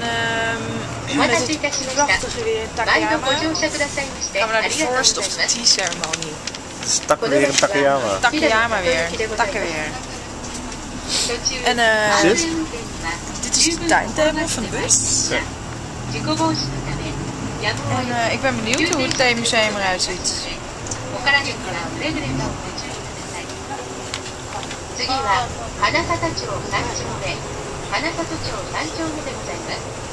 gaan uh, met het prachtige weer in Takayama. Gaan we naar de Forest of the Tea Ceremony. Het is takken weer in Takayama. Takayama weer. Takken weer. En eh. dit? dit is de timetable van de bus. Ja. En uh, ik ben benieuwd hoe het theemuseum eruit ziet. Oh. 体にはくれぐれもご注意ください次は花里町三丁目花里町三丁目でございます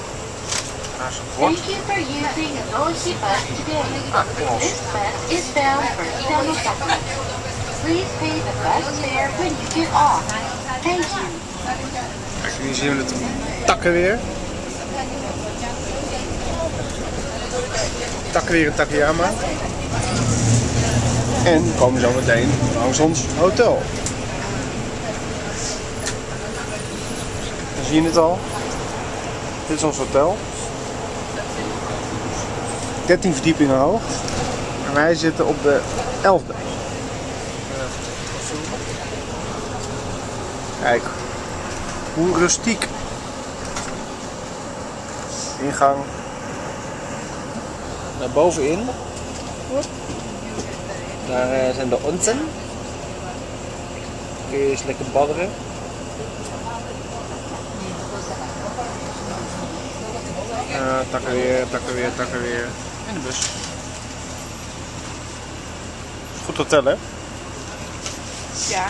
Naast het bord. Thank you for using a Noshi bus today. This bus is bound for Hiranosaki. Please pay the bus fare when you get off. Thank you. Kijk, hier zien we het takken weer. Takken weer in Takayama. En we komen zo meteen langs ons hotel. Zien het al. Dit is ons hotel. 13 verdiepingen hoog. En wij zitten op de 11e. Kijk, hoe rustiek. Ingang. Naar bovenin. Daar eh, zijn de onsen. Kun je eens lekker badderen. Takken weer, takken weer, takken weer. En de bus. Goed hotel hè? Ja,